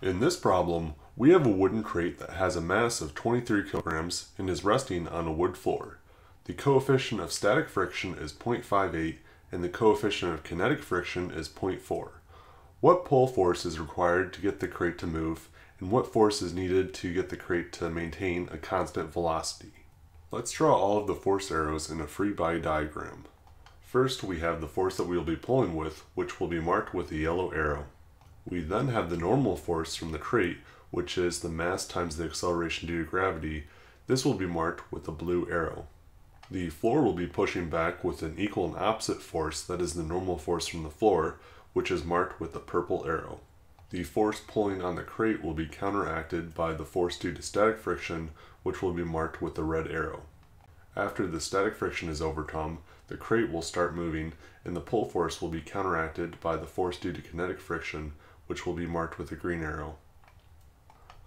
In this problem, we have a wooden crate that has a mass of 23 kilograms and is resting on a wood floor. The coefficient of static friction is 0.58 and the coefficient of kinetic friction is 0.4. What pull force is required to get the crate to move and what force is needed to get the crate to maintain a constant velocity? Let's draw all of the force arrows in a free body diagram. First, we have the force that we will be pulling with, which will be marked with a yellow arrow. We then have the normal force from the crate, which is the mass times the acceleration due to gravity. This will be marked with a blue arrow. The floor will be pushing back with an equal and opposite force that is the normal force from the floor, which is marked with a purple arrow. The force pulling on the crate will be counteracted by the force due to static friction, which will be marked with a red arrow. After the static friction is overcome, the crate will start moving, and the pull force will be counteracted by the force due to kinetic friction, which will be marked with a green arrow.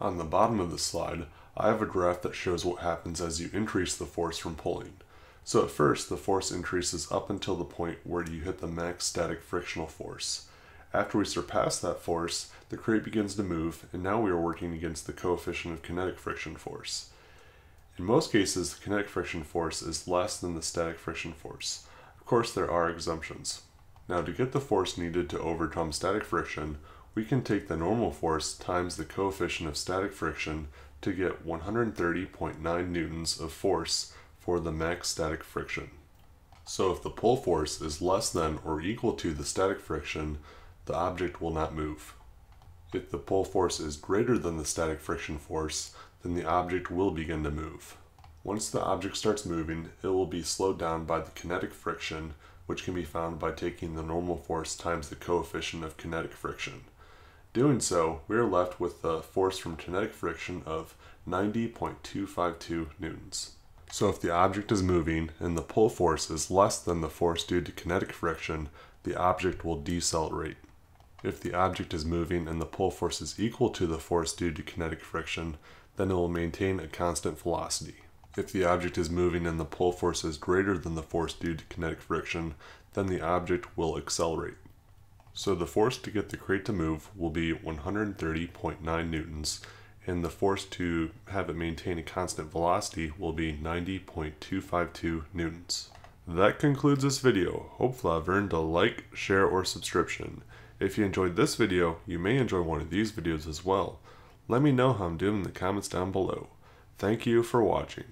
On the bottom of the slide, I have a graph that shows what happens as you increase the force from pulling. So at first, the force increases up until the point where you hit the max static frictional force. After we surpass that force, the crate begins to move, and now we are working against the coefficient of kinetic friction force. In most cases, the kinetic friction force is less than the static friction force. Of course, there are exemptions. Now to get the force needed to overcome static friction, we can take the normal force times the coefficient of static friction to get 130.9 newtons of force for the max static friction. So if the pull force is less than or equal to the static friction, the object will not move. If the pull force is greater than the static friction force, then the object will begin to move. Once the object starts moving, it will be slowed down by the kinetic friction, which can be found by taking the normal force times the coefficient of kinetic friction. Doing so, we are left with the force from kinetic friction of 90.252 newtons. So if the object is moving and the pull force is less than the force due to kinetic friction, the object will decelerate. If the object is moving and the pull force is equal to the force due to kinetic friction, then it will maintain a constant velocity. If the object is moving and the pull force is greater than the force due to kinetic friction, then the object will accelerate. So the force to get the crate to move will be 130.9 newtons, and the force to have it maintain a constant velocity will be 90.252 newtons. That concludes this video. Hopefully I've earned a like, share, or subscription. If you enjoyed this video, you may enjoy one of these videos as well. Let me know how I'm doing in the comments down below. Thank you for watching.